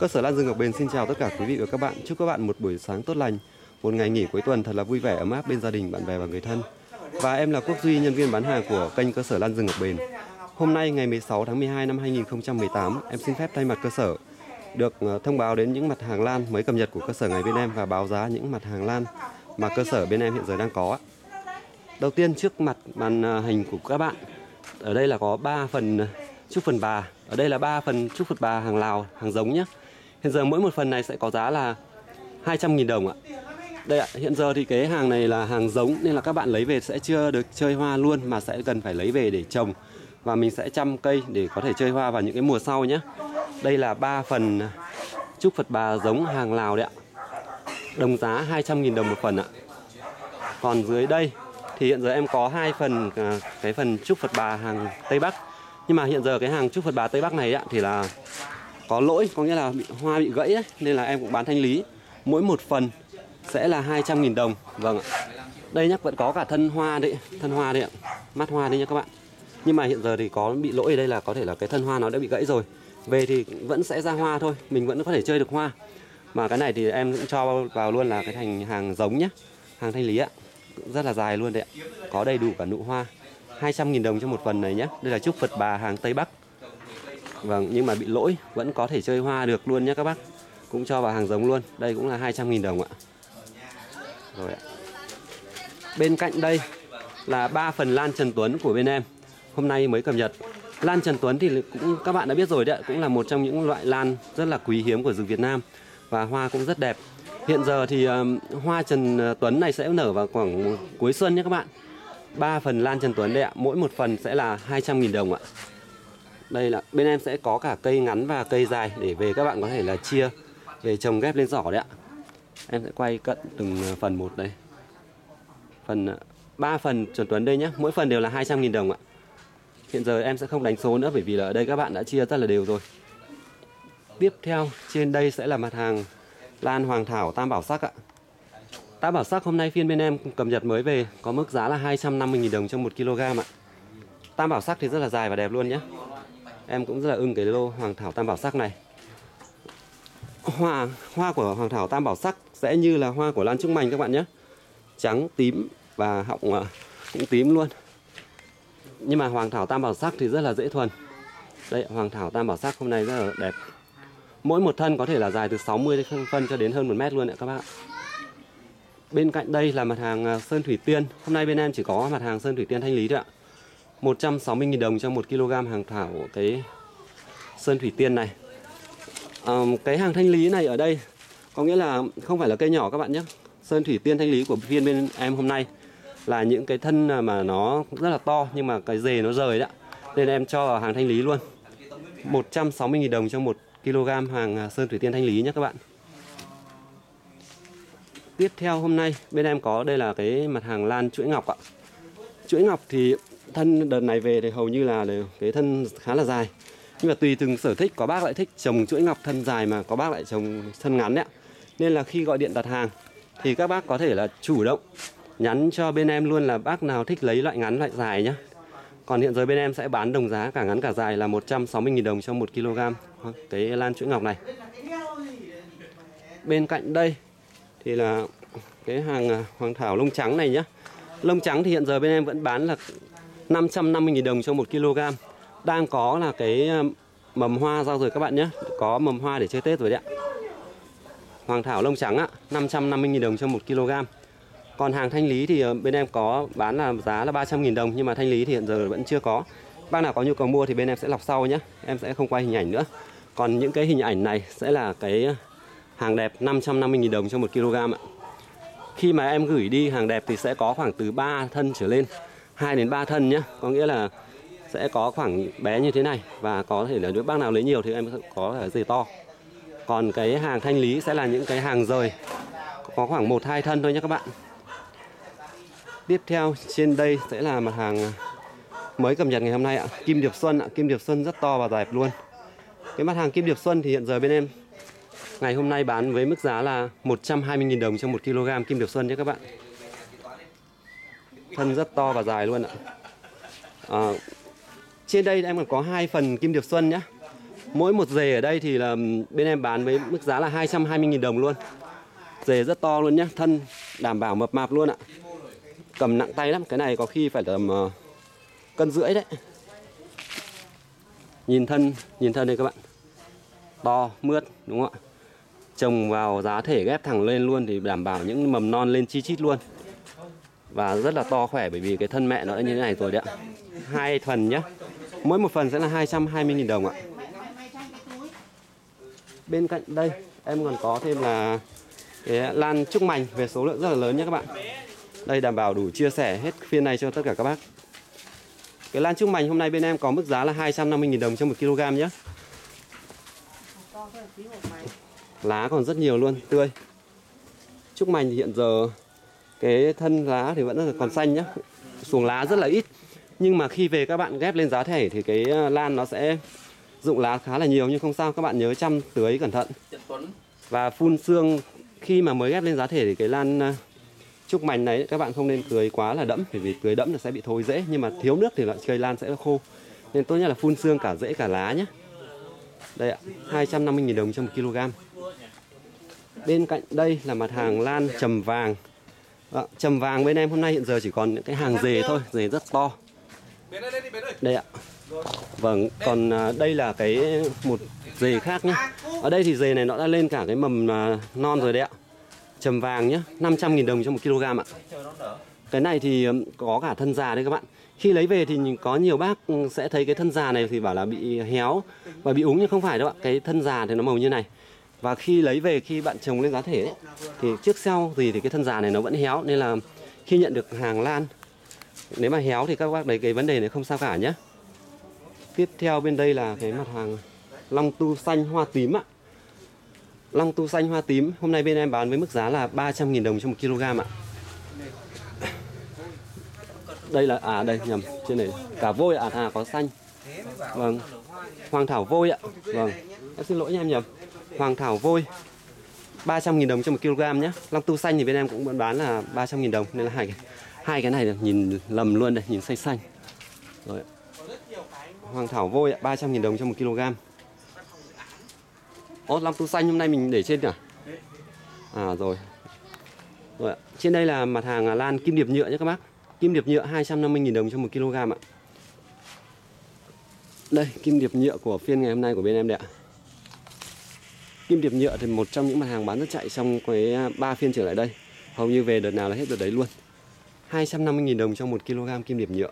Cơ sở Lan Dương Ngọc Bền xin chào tất cả quý vị và các bạn. Chúc các bạn một buổi sáng tốt lành, một ngày nghỉ cuối tuần thật là vui vẻ ấm áp bên gia đình, bạn bè và người thân. Và em là Quốc Duy, nhân viên bán hàng của kênh cơ sở Lan Dương Ngọc Bền. Hôm nay ngày 16 tháng 12 năm 2018, em xin phép thay mặt cơ sở được ờ, thông báo đến những mặt hàng lan mới cập nhật của cơ sở ngày bên em và báo giá những mặt hàng lan mà cơ sở bên em hiện giờ đang có. Đầu tiên trước mặt màn ờ, hình của các bạn, ở đây là có 3 phần ờ, chúc phần bà. Ở đây là 3 phần chúc Phật bà hàng Lào, hàng giống nhé. Hiện giờ mỗi một phần này sẽ có giá là 200.000 đồng ạ. Đây ạ, hiện giờ thì cái hàng này là hàng giống nên là các bạn lấy về sẽ chưa được chơi hoa luôn mà sẽ cần phải lấy về để trồng và mình sẽ chăm cây để có thể chơi hoa vào những cái mùa sau nhé. Đây là 3 phần trúc Phật bà giống hàng Lào đấy ạ. Đồng giá 200.000 đồng một phần ạ. Còn dưới đây thì hiện giờ em có hai phần à, cái phần trúc Phật bà hàng Tây Bắc. Nhưng mà hiện giờ cái hàng trúc Phật bà Tây Bắc này ạ thì là có lỗi có nghĩa là bị hoa bị gãy ấy, nên là em cũng bán thanh lý. Mỗi một phần sẽ là 200.000 đồng. Vâng ạ. Đây nhá, vẫn có cả thân hoa đấy, thân hoa đấy ạ. Mắt hoa đấy nhá các bạn. Nhưng mà hiện giờ thì có bị lỗi ở đây là có thể là cái thân hoa nó đã bị gãy rồi. Về thì vẫn sẽ ra hoa thôi, mình vẫn có thể chơi được hoa. Mà cái này thì em cũng cho vào luôn là cái thành hàng giống nhá. Hàng thanh lý ạ. Rất là dài luôn đấy ạ. Có đầy đủ cả nụ hoa. 200.000 đồng cho một phần này nhé. Đây là chúc Phật bà hàng Tây Bắc. Vâng, nhưng mà bị lỗi vẫn có thể chơi hoa được luôn nhé các bác. Cũng cho vào hàng giống luôn. Đây cũng là 200.000 đồng ạ. Rồi ạ. Bên cạnh đây là ba phần lan Trần Tuấn của bên em. Hôm nay mới cập nhật. Lan Trần Tuấn thì cũng các bạn đã biết rồi đấy, ạ, cũng là một trong những loại lan rất là quý hiếm của rừng Việt Nam và hoa cũng rất đẹp. Hiện giờ thì um, hoa Trần ờ, Tuấn này sẽ nở vào khoảng cuối xuân nhé các bạn. ba phần lan Trần Tuấn đây ạ, mỗi một phần sẽ là 200.000 đồng ạ. Đây là bên em sẽ có cả cây ngắn và cây dài để về các bạn có thể là chia về trồng ghép lên giỏ đấy ạ. Em sẽ quay cận từng à, phần một đây. Phần à, ba phần chuẩn Tuấn đây nhé, mỗi phần đều là 200.000 đồng ạ. Hiện giờ em sẽ không đánh số nữa bởi vì là ở đây các bạn đã chia rất là đều rồi. Tiếp theo trên đây sẽ là mặt hàng Lan Hoàng Thảo Tam Bảo Sắc ạ. Tam Bảo Sắc hôm nay phiên bên em cập nhật mới về có mức giá là 250.000 đồng trong 1 kg ạ. Tam Bảo Sắc thì rất là dài và đẹp luôn nhé. Em cũng rất là ưng cái lô Hoàng Thảo Tam Bảo Sắc này. Hoa hoa của Hoàng Thảo Tam Bảo Sắc sẽ như là hoa của Lan Trúc Mành các bạn nhé. Trắng, tím và họng à, cũng tím luôn. Nhưng mà Hoàng Thảo Tam Bảo Sắc thì rất là dễ thuần. Đây, Hoàng Thảo Tam Bảo Sắc hôm nay rất là đẹp. Mỗi một thân có thể là dài từ 60 phân cho đến hơn một mét luôn ạ các bạn. Bên cạnh đây là mặt hàng à, Sơn Thủy Tiên. Hôm nay bên em chỉ có mặt hàng Sơn Thủy Tiên thanh lý thôi ạ. 160.000 đồng cho 1 kg hàng thảo cái Sơn Thủy Tiên này. À, cái hàng thanh lý này ở đây có nghĩa là không phải là cây nhỏ các bạn nhé. Sơn Thủy Tiên thanh lý của viên bên em hôm nay là những cái thân mà nó rất là to nhưng mà cái dề nó rời đó. Nên em cho vào hàng thanh lý luôn. 160.000 đồng cho 1 kg hàng à, Sơn Thủy Tiên thanh lý nhé các bạn. Tiếp theo hôm nay bên em có đây là cái mặt hàng lan chuỗi ngọc ạ. Chuỗi ngọc thì thân đợt này về thì hầu như là cái thân khá là dài. Nhưng mà tùy từng sở thích, có bác lại thích trồng chuỗi ngọc thân dài mà có bác lại trồng thân ngắn đấy. Nên là khi gọi điện đặt hàng thì các bác có thể là chủ động nhắn cho bên em luôn là bác nào thích lấy loại ngắn loại dài nhá. Còn hiện giờ bên em sẽ bán đồng giá cả ngắn cả dài là 160.000 đồng cho 1 kg cái lan chuỗi ngọc này. Bên cạnh đây thì là cái hàng à, hoàng thảo lông trắng này nhá. Lông trắng thì hiện giờ bên em vẫn bán là 550.000 đồng cho 1 kg. Đang có là cái ờ, mầm hoa rau rồi các bạn nhé. Có mầm hoa để chơi Tết rồi đấy ạ. Hoàng thảo lông trắng ạ, 550.000 đồng cho 1 kg. Còn hàng thanh lý thì ờ, bên em có bán là giá là 300.000 đồng nhưng mà thanh lý thì hiện giờ vẫn chưa có. Bác nào có nhu cầu mua thì bên em sẽ lọc sau nhé. Em sẽ không quay hình ảnh nữa. Còn những cái hình ảnh này sẽ là cái ờ, hàng đẹp 550.000 đồng cho 1 kg ạ. Khi mà em gửi đi hàng đẹp thì sẽ có khoảng từ 3 thân trở lên 2 đến 3 thân nhé Có nghĩa là sẽ có khoảng bé như thế này Và có thể là nếu bác nào lấy nhiều thì em có thể dề to. Còn cái hàng thanh lý sẽ là những cái hàng rời. Có khoảng 1-2 thân thôi nhé các bạn. Tiếp theo, trên đây sẽ là mặt hàng mới cập nhật ngày hôm nay ạ. Kim Điệp Xuân ạ. Kim Điệp Xuân rất to và đẹp luôn. Cái mặt hàng Kim Điệp Xuân thì hiện giờ bên em, Ngày hôm nay bán với mức giá là 120.000 đồng cho 1 kg Kim Điệp Xuân nhé các bạn. Thân rất to và dài luôn ạ à, Trên đây em còn có hai phần Kim Điệp Xuân nhé Mỗi một dề ở đây thì là bên em bán với mức giá là 220.000 đồng luôn. Dề rất to luôn nhá, thân đảm bảo mập mạp luôn ạ. Cầm nặng tay lắm, cái này có khi phải tầm uh, cân rưỡi đấy. Nhìn thân, nhìn thân đây các bạn. To, mướt đúng không ạ? Trồng vào giá thể ghép thẳng lên luôn thì đảm bảo những mầm non lên chi chít luôn. Và rất là to khỏe bởi vì cái thân mẹ nó đã như thế này rồi đấy ạ. Hai phần nhá. Mỗi một phần sẽ là 220.000 đồng ạ. Bên cạnh đây em còn có thêm là cái lan trúc mành về số lượng rất là lớn nhé các bạn. Đây đảm bảo đủ chia sẻ hết phiên này cho tất cả các bác. Cái lan trúc mành hôm nay bên em có mức giá là 250.000 đồng cho 1 kg nhé. Lá còn rất nhiều luôn, tươi. Trúc mành thì hiện giờ cái thân lá thì vẫn còn xanh nhá. Xuồng lá rất là ít. Nhưng mà khi về các bạn ghép lên giá thể thì cái ờ, lan nó sẽ dụng lá khá là nhiều nhưng không sao các bạn nhớ chăm tưới cẩn thận. Và phun xương khi mà mới ghép lên giá thể thì cái lan ờ, trúc mảnh này các bạn không nên tưới quá là đẫm bởi vì tưới đẫm là sẽ bị thối rễ nhưng mà thiếu nước thì lại cây lan sẽ khô. Nên tốt nhất là phun xương cả rễ cả lá nhé. Đây ạ, 250.000 đồng cho 1 kg. Bên cạnh đây là mặt hàng lan trầm vàng. Đó, trầm vàng bên em hôm nay hiện giờ chỉ còn những cái hàng dề thôi, dề rất to. Đây ạ. Vâng, còn à, đây là cái một dề khác nhé. Ở đây thì dề này nó đã lên cả cái mầm à, non rồi đấy ạ. Trầm vàng nhé, 500.000 đồng cho 1 kg ạ. Cái này thì có cả thân già đấy các bạn. Khi lấy về thì có nhiều bác sẽ thấy cái thân già này thì bảo là bị héo và bị úng nhưng không phải đâu ạ. Cái thân già thì nó màu như này. Và khi lấy về khi bạn trồng lên giá thể ấy, thì trước sau gì thì cái thân già này nó vẫn héo nên là khi nhận được hàng lan nếu mà héo thì các bác đấy cái vấn đề này không sao cả nhé. Tiếp theo bên đây là cái mặt hàng long tu xanh hoa tím ạ. Long tu xanh hoa tím hôm nay bên em bán với mức giá là 300.000 đồng cho 1 kg ạ. Đây là à đây nhầm trên này cả vôi à à có xanh. Vâng. Hoàng thảo vôi ạ. Vâng. Em xin lỗi nha em nhầm. Hoàng thảo vôi 300.000 đồng cho 1 kg nhé. Long tu xanh thì bên em cũng vẫn bán là 300.000 đồng nên là hai cái hai cái này là nhìn lầm luôn đây, nhìn xanh xanh. Rồi. Hoàng thảo vôi ạ, 300.000 đồng cho 1 kg. Ồ, long tu xanh hôm nay mình để trên à? À rồi. Rồi ạ. Trên đây là mặt hàng à, lan kim điệp nhựa nhé các bác. Kim điệp nhựa 250.000 đồng cho 1 kg ạ. Đây, kim điệp nhựa của phiên ngày hôm nay của bên em đây ạ. Kim điệp nhựa thì một trong những mặt hàng bán rất chạy trong cái à, ba phiên trở lại đây. Hầu như về đợt nào là hết đợt đấy luôn. 250.000 đồng cho 1 kg kim điệp nhựa.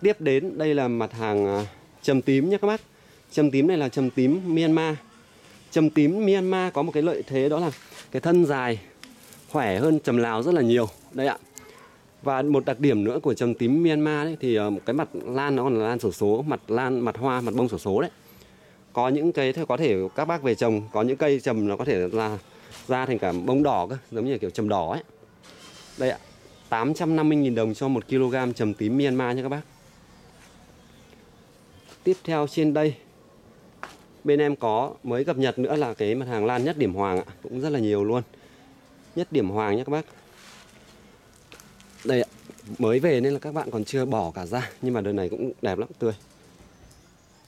Tiếp đến đây là mặt hàng à, trầm tím nhé các bác. Trầm tím này là trầm tím Myanmar. Trầm tím Myanmar có một cái lợi thế đó là cái thân dài khỏe hơn trầm Lào rất là nhiều. Đây ạ. Và một đặc điểm nữa của trầm tím Myanmar đấy thì à, cái mặt lan nó còn là lan sổ số, mặt lan, mặt hoa, mặt bông sổ số đấy. Có những cái thì có thể các bác về trồng, có những cây trầm nó có thể là ra thành cả bông đỏ cơ, giống như kiểu trầm đỏ ấy. Đây ạ. 850.000 đồng cho 1 kg trầm tím Myanmar nha các bác. Tiếp theo trên đây bên em có mới cập nhật nữa là cái mặt hàng lan nhất điểm hoàng ạ, cũng rất là nhiều luôn. Nhất điểm hoàng nhé các bác. Đây ạ, mới về nên là các bạn còn chưa bỏ cả ra nhưng mà đợt này cũng đẹp lắm, tươi.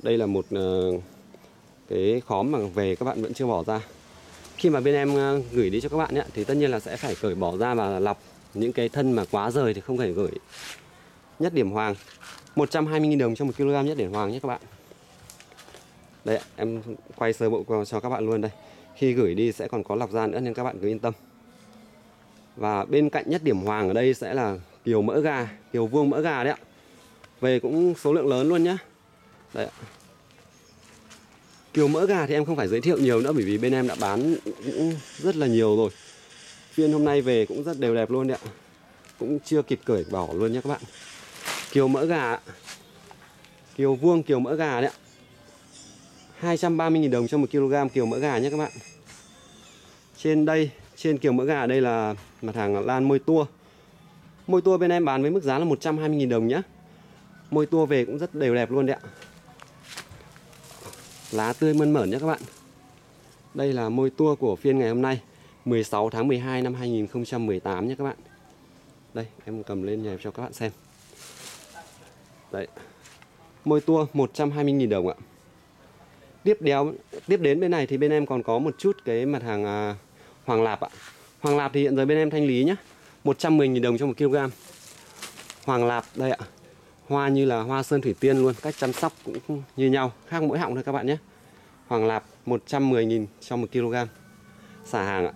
Đây là một uh, cái khóm mà về các bạn vẫn chưa bỏ ra. Khi mà bên em ờ, gửi đi cho các bạn ấy, thì tất nhiên là sẽ phải cởi bỏ ra và lọc những cái thân mà quá rời thì không thể gửi. Nhất điểm hoàng 120.000 đồng cho 1 kg nhất điểm hoàng nhé các bạn. Đây em quay sơ bộ cho các bạn luôn đây. Khi gửi đi sẽ còn có lọc ra nữa nên các bạn cứ yên tâm. Và bên cạnh nhất điểm hoàng ở đây sẽ là kiều mỡ gà, kiều vuông mỡ gà đấy ạ. Về cũng số lượng lớn luôn nhá. Đây ạ. Kiều mỡ gà thì em không phải giới thiệu nhiều nữa bởi vì bên em đã bán cũng rất là nhiều rồi. Phiên hôm nay về cũng rất đều đẹp luôn đấy ạ. Cũng chưa kịp cởi bỏ luôn nhé các bạn. Kiều mỡ gà. Kiều vuông kiều mỡ gà đấy ạ. 230.000 đồng cho 1 kg kiều mỡ gà nhé các bạn. Trên đây, trên kiều mỡ gà đây là mặt hàng lan môi tua. Môi tua bên em bán với mức giá là 120.000 đồng nhé. Môi tua về cũng rất đều đẹp luôn đấy ạ. Lá tươi mơn mởn nhé các bạn. Đây là môi tua của phiên ngày hôm nay 16 tháng 12 năm 2018 nhé các bạn. Đây, em cầm lên nhà cho các bạn xem. Đấy. Môi tua 120.000 đồng ạ. Tiếp đéo tiếp đến bên này thì bên em còn có một chút cái mặt hàng à, hoàng lạp ạ. Hoàng lạp thì hiện giờ bên em thanh lý nhá. 110.000 đồng cho 1 kg. Hoàng lạp đây ạ. Hoa như là hoa sơn thủy tiên luôn, cách chăm sóc cũng như nhau, khác mỗi họng thôi các bạn nhé. Hoàng lạp 110.000 cho 1 kg. Xả hàng ạ.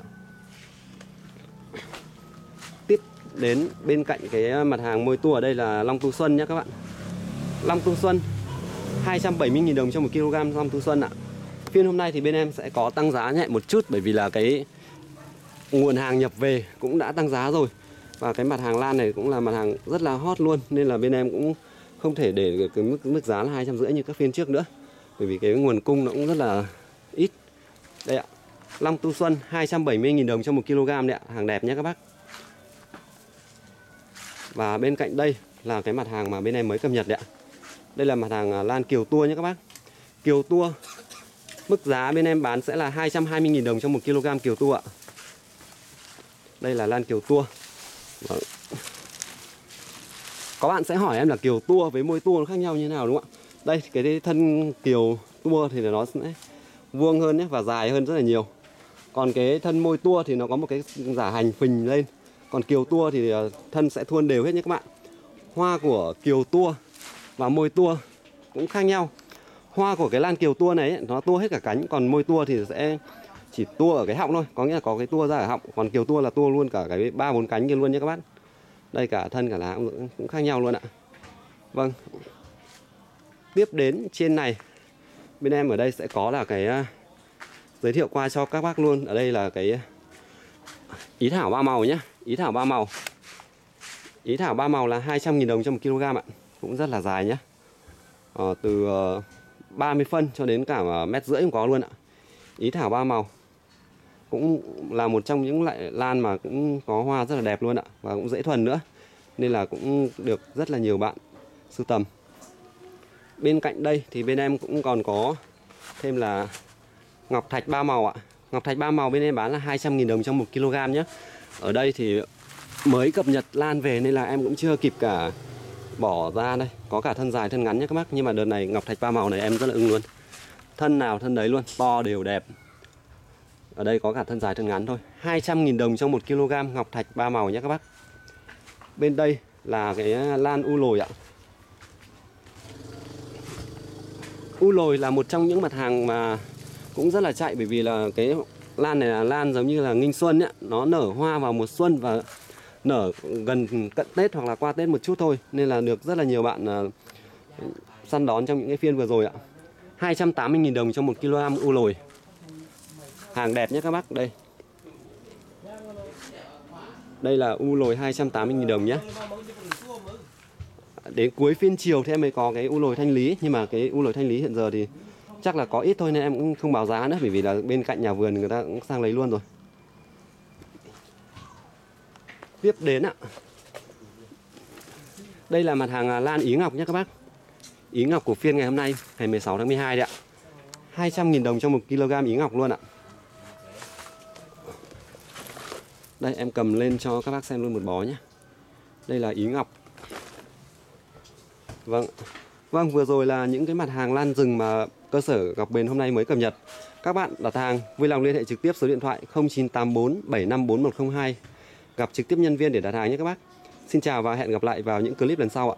Tiếp đến bên cạnh cái mặt hàng môi tua ở đây là Long Tu Xuân nhé các bạn. Long Tu Xuân 270.000 đồng cho 1 kg Long Tu Xuân ạ. Phiên hôm nay thì bên em sẽ có tăng giá nhẹ một chút bởi vì là cái nguồn hàng nhập về cũng đã tăng giá rồi và cái mặt hàng lan này cũng là mặt hàng rất là hot luôn, nên là bên em cũng không thể để cái mức mức giá là hai trăm rưỡi như các phiên trước nữa. Bởi vì cái nguồn cung nó cũng rất là ít. Đây ạ, Long Tu Xuân 270.000 đồng cho 1 kg đấy ạ, hàng đẹp nhé các bác. Và bên cạnh đây là cái mặt hàng mà bên em mới cập nhật đấy ạ. Đây là mặt hàng à, lan kiều tua nhé các bác. Kiều tua, mức giá bên em bán sẽ là 220.000 đồng cho 1 kg kiều tua ạ. Đây là lan kiều tua. Vâng. Có bạn sẽ hỏi em là kiều tua với môi tua nó khác nhau như thế nào đúng không ạ? Đây cái thân kiều tua thì nó sẽ vuông hơn nhé và dài hơn rất là nhiều. Còn cái thân môi tua thì nó có một cái giả hành phình lên. Còn kiều tua thì ờ, thân sẽ thuôn đều hết nhé các bạn. Hoa của kiều tua và môi tua cũng khác nhau. Hoa của cái lan kiều tua này ấy, nó tua hết cả cánh, còn môi tua thì sẽ chỉ tua ở cái họng thôi có nghĩa là có cái tua ra ở họng còn kiều tua là tua luôn cả cái ba bốn cánh kia luôn nhé các bác. Đây cả thân cả lá cũng, cũng khác nhau luôn ạ. Vâng. Tiếp đến trên này bên em ở đây sẽ có là cái à, giới thiệu qua cho các bác luôn. Ở đây là cái à, ý thảo ba màu nhé ý thảo ba màu. Ý thảo ba màu là 200.000 đồng cho một kg ạ cũng rất là dài nhé. Ờ, từ ờ, 30 phân cho đến cả à, mét rưỡi cũng có luôn ạ. Ý thảo ba màu cũng là một trong những loại lan mà cũng có hoa rất là đẹp luôn ạ, và cũng dễ thuần nữa. Nên là cũng được rất là nhiều bạn sưu tầm. Bên cạnh đây thì bên em cũng còn có thêm là ngọc thạch ba màu ạ. Ngọc thạch ba màu bên em bán là 200.000 đồng trong một kg nhé ở đây thì mới cập nhật lan về nên là em cũng chưa kịp cả bỏ ra đây. Có cả thân dài, thân ngắn nhé các bác. Nhưng mà đợt này ngọc thạch ba màu này em rất là ưng luôn. Thân nào thân đấy luôn, to đều đẹp ở đây có cả thân dài thân ngắn thôi. 200.000 đồng trong 1 kg ngọc thạch ba màu nhé các bác. Bên đây là cái lan u lồi ạ. U lồi là một trong những mặt hàng mà cũng rất là chạy Bởi vì là cái lan này là lan giống như là nghinh xuân ấy. Nó nở hoa vào mùa xuân và nở gần cận Tết hoặc là qua Tết một chút thôi. Nên là được rất là nhiều bạn à, săn đón trong những cái phiên vừa rồi ạ. 280.000 đồng cho 1 kg u lồi. Hàng đẹp nhé các bác, đây. Đây là u lồi 280.000 đồng nhé. Đến cuối phiên chiều thì em mới có cái u lồi thanh lý Nhưng mà cái u lồi thanh lý hiện giờ thì chắc là có ít thôi nên em cũng không báo giá nữa Bởi vì là bên cạnh nhà vườn người ta cũng sang lấy luôn rồi. Tiếp đến ạ. Đây là mặt hàng à, lan ý ngọc nhé các bác. Ý ngọc của phiên ngày hôm nay Ngày 16 tháng 12 đấy ạ. 200.000 đồng cho 1 kg ý ngọc luôn ạ. Đây, em cầm lên cho các bác xem luôn một bó nhé. Đây là ý ngọc. Vâng. Vâng vừa rồi là những cái mặt hàng lan rừng mà cơ sở Ngọc Bền hôm nay mới cập nhật. Các bạn đặt hàng, vui lòng liên hệ trực tiếp số điện thoại 0984 754102 Gặp trực tiếp nhân viên để đặt hàng nhé các bác. Xin chào và hẹn gặp lại vào những clip lần sau ạ.